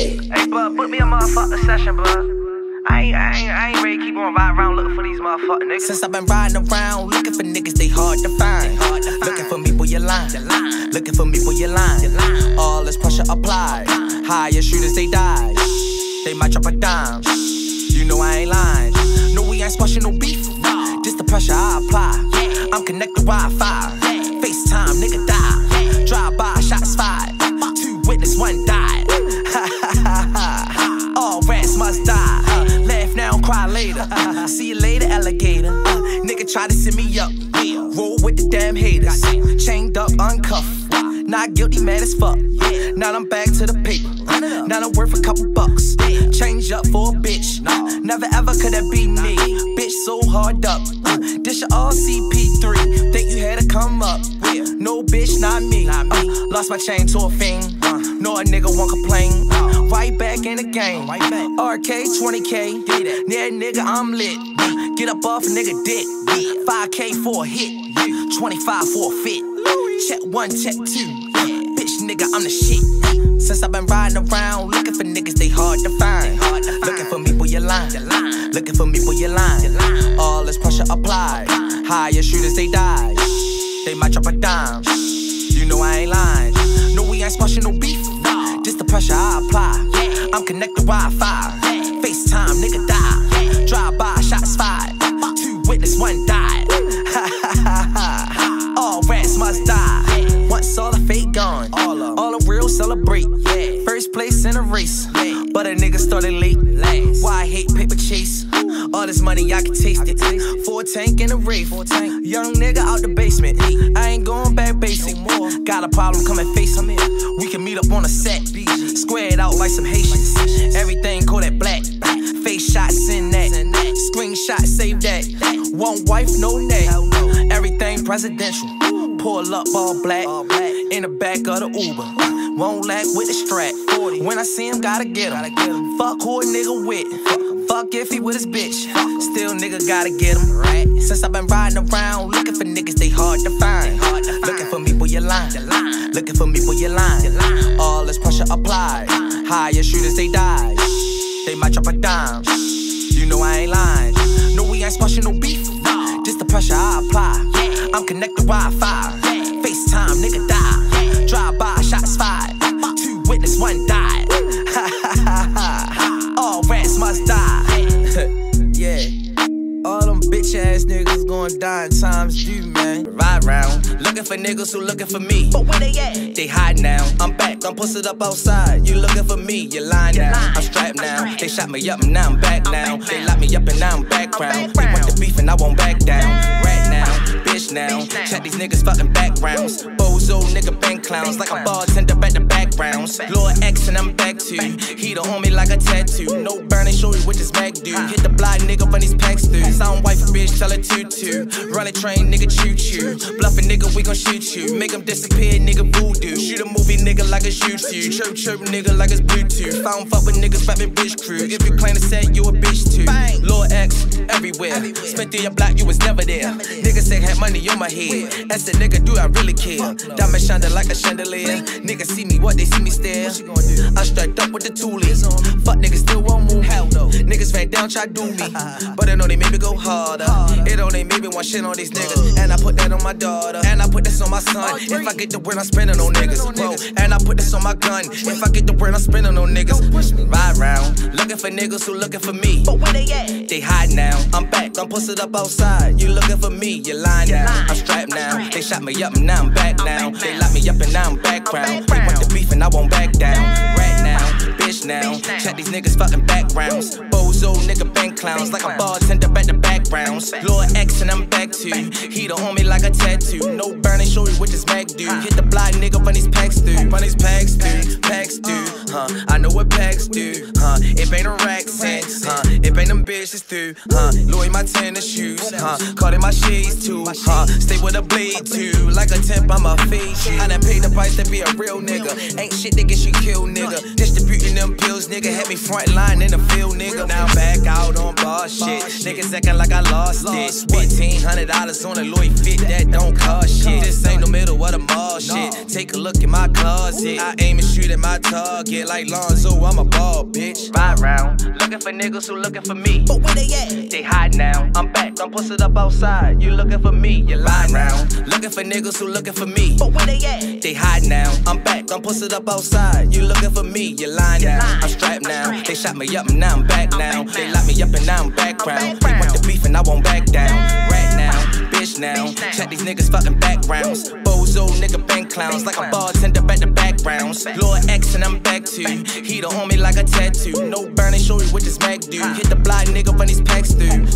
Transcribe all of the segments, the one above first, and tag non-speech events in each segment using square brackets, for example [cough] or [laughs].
Hey, bud, put me a motherfucking session, bud. I ain't, I ain't, I ain't ready to keep on riding around looking for these motherfucking niggas. Since I've been riding around looking for niggas, they hard to find. Looking for me, boy, you lying. Looking for me, boy, you lying. All this pressure applied. Higher shooters, they die. They might drop a dime. You know I ain't lying. No, we ain't squashing no beef. Just the pressure I apply. I'm connected Wi-Fi. FaceTime, nigga die. Drive by, shots fired. Two witness, one died. [laughs] All rats must die. Laugh now, cry later. See you later, alligator. Uh, nigga try to send me up. Roll with the damn haters. Chained up, uncuffed. Not guilty, mad as fuck. Now I'm back to the paper. Now I'm worth a couple bucks. Change up for a bitch. Never ever could that be me. Bitch, so hard up. Uh, This all CP3. Think you had to come up. No bitch, not me. Uh, lost my chain to a fiend. No, a nigga won't complain. Right back in the game. RK 20K. Yeah, nigga, I'm lit. Get up off a nigga dick. 5K for a hit. 25 for a fit. Check one, check two. Bitch, nigga, I'm the shit. Since I've been riding around looking for niggas, they hard to find. Looking for me, boy, you lying. Looking for me, boy, you lying. All this pressure applied. Higher shooters, they die. They might drop a dime. You know I ain't lying. We no beef. Just the pressure I apply. I'm connected Wi-Fi. FaceTime, nigga die. Drive by, shots fired. Two witness, one died. [laughs] All rats must die. Once all the fake gone, all the real celebrate. First place in a race, but a nigga started late. Why I hate paper chase? All this money, I can taste it. Four tank in a Wraith. Young nigga out the basement. I ain't going. Got a problem, come and face me. We can meet up on a set. Square it out like some Haitians. Everything call that black. Face shots in that. Screenshot, save that. One wife, no neck. Everything presidential. Pull up all black. In the back of the Uber. Won't lack with the strap. When I see him, gotta get him. Fuck who a nigga with. Fuck if he with his bitch. Still nigga gotta get him. Right. Since I've been riding around looking for niggas, they hard to find. Looking for me, boy, you lying. Looking for me, boy, you lying. All this pressure applied. Higher shooters, they die. They might drop a dime. You know I ain't lying. No, we ain't squashing no beef. Just the pressure I apply. I'm connected Wi-Fi. FaceTime, nigga die. Drive by, shots fired. Two witness, one died. [laughs] All rats must die. Niggas gonna times due, man. Ride round, looking for niggas who looking for me. But where they at? They hide now. I'm back, I'm posted up outside. You looking for me, you lying now. I'm strapped now. They shot me up and now I'm back now. They lock me up and now I'm background. They want the beef and I won't back down. Rat now, bitch now. Check these niggas fucking backgrounds. Bozo nigga bank clowns like a bartender back the backgrounds. Lord X and I'm back to He the homie like a tattoo. No burning shorty with this back dude. Hit the blind nigga from these packs dude. Sound wife bitch, tell her tutu. Run a train, nigga choo choo. Bluffing nigga, we gon' shoot you. Make him disappear, nigga voodoo. Shoot a movie nigga like a shoot you. Chirp chirp nigga like it's Bluetooth. I don't fuck with niggas rapping bitch crew. If you claim to say you a bitch too. Lord X, everywhere. Spent through your block, you was never there. Nigga say had money on my head. That's the nigga, do I really care? Diamond shining like a chandelier. Nigga see me, what they see me stare. I'm strapped up with the Fuck niggas still won't move. Hell no. Niggas ran down, try do me. [laughs] But I know they made me go harder. It only made me want shit on these niggas. And I put that on my daughter. And I put this on my son. If I get the word, I'm spending on niggas. Bro, and I put this on my gun. If I get the word, I'm spending on niggas. Ride round, looking for niggas who looking for me. But where they at? They hide now. I'm back, I'm posted up outside. You looking for me, you lying now. I'm strapped now. They shot me up and now I'm back now. They lock me up and now I'm background. They want the beef and I won't back down. Now. Check these niggas fucking backgrounds. Bozo nigga bank clowns like a bartender back the backgrounds. Lord X and I'm back to He the homie like a tattoo. No burning shorty with this Mac dude. Hit the blind nigga run these packs dude. Run these packs dude. Packs dude. Huh? I know what packs do. Huh? It ain't a rack set. Ain't them bitches through. Huh? Louis my tennis shoes. Huh? Caught in my shades too. Huh? Stay with a blade too. Like a temp, I'm a face. I done paid the price to be a real nigga. Ain't shit that gets you killed, nigga. Distributing them pills, nigga. Had me front line in the field, nigga. Now I'm back out on bar shit. Niggas acting like I lost it. Fifteen hundred dollars on a Louis fit that don't cost shit. This ain't no middle of the mall shit. Take a look in my closet. I aim and shoot at my target like Lonzo. I'm a ball, bitch. Ride round, looking for niggas who looking for me. But where they at? They hide now. I'm back, don't post it up outside. You looking for me? You lie round, looking for niggas who looking for me. But where they at? They hide now. I'm back, don't post it up outside. You looking for me? You lying now. I'm strapped now. They shot me up and now I'm back now. They lock me up and now I'm background. Want the beef and I won't back down. Rat now bitch now. Check these niggas fucking backgrounds. Bozo nigga bank clowns like a bartender back to backgrounds. Lord X and I'm back to He on me like a tattoo. No burning, show you what this Mac do. Hit the blind nigga run these packs through.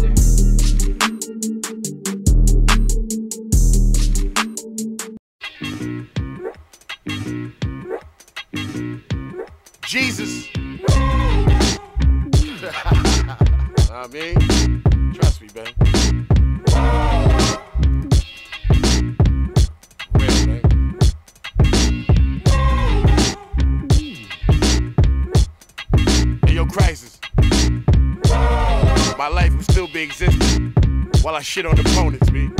Jesus. I mean, while I shit on opponents, me.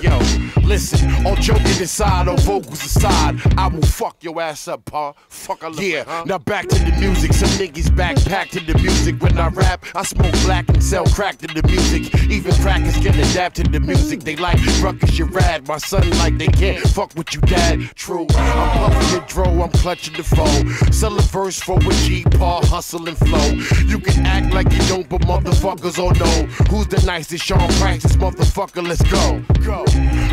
Yo, listen, all joking aside, all vocals aside, I will fuck your ass up, pa. Fuck I look Yeah, huh? now back to the music. Some niggas backpack to the music. When I rap, I smoke black and sell crack to the music. Even crackers can adapt to the music. They like ruckus, you rad. My son like they can't fuck with you, dad. True, I'm puffing the dro, I'm clutching the foe. Sell a verse for a G, pa, hustle and flow. You can but motherfuckers all know who's the nicest. Sean Price, this motherfucker. Let's go, go.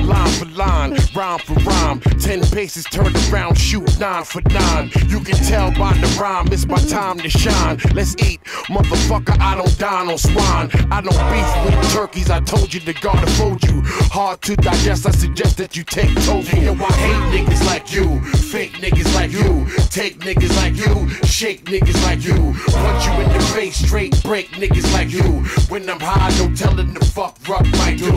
Line for line, rhyme for rhyme. Ten paces turned around, shoot nine for nine. You can tell by the rhyme, it's my time to shine. Let's eat, motherfucker. I don't dine on swine. I don't beef with turkeys. I told you the God afford you. Hard to digest. I suggest that you take tofu. Yo, I hate niggas like you, fake niggas like you, take niggas like you, shake niggas like you. Punch you in the face, straight break niggas like you. When I'm high, no telling the fuck rock might do.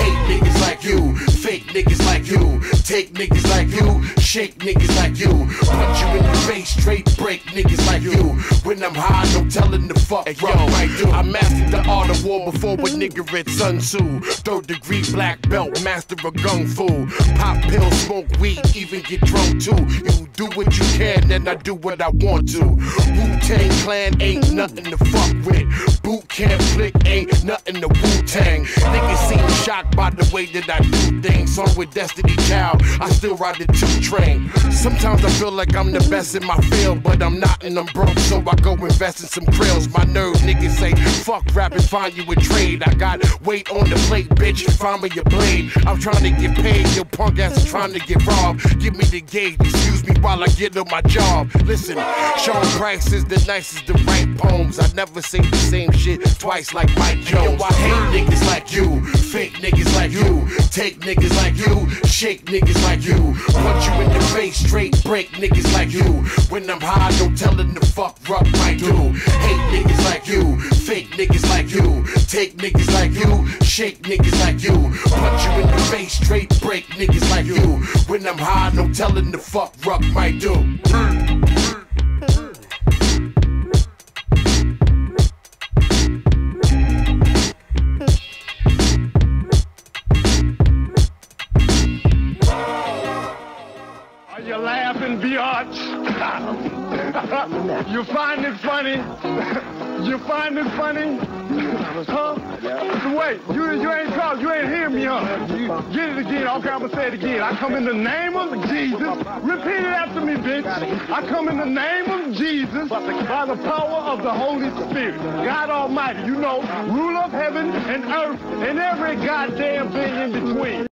Hate niggas like you, fake niggas like you, take niggas like you, shake niggas like you. I'm high, no telling the fuck might do. I mastered the art of war before a nigga read Sun Tzu. Third degree black belt, master of gung fu. Pop pills, smoke weed, even get drunk too. You do what you can, then I do what I want to. Wu Tang Clan ain't nothing to fuck with. Boot Camp Clik ain't nothing to Wu Tang. Niggas seem shocked by the way that I do things. Song with Destiny Child, I still ride the two train. Sometimes I feel like I'm the best in my field, but I'm not and I'm broke, so I go invest in some krills. My nerves, niggas say, fuck rap and find you a trade. I got weight on the plate, bitch. Find me your blade. I'm trying to get paid, your punk ass is trying to get robbed. Give me the gauge, excuse me while I get on my job. Listen, Sean Price is the nicest to write poems. I never say the same shit twice like Mike Jones. Yo, I hate niggas like you, fake niggas like you, take niggas like you, shake niggas like you. Punch you in the face, straight break niggas like you. When I'm high, no telling the fuck rock might do. Fake niggas like you, take niggas like you, shake niggas like you. Punch you in the face, straight break niggas like you. When I'm high, no telling the fuck rock might do. You, you ain't talk, you ain't hear me, huh? Get it again, okay, I'm gonna say it again. I come in the name of Jesus. Repeat it after me, bitch. I come in the name of Jesus by the power of the Holy Spirit. God Almighty, you know, rule of heaven and earth and every goddamn thing in between.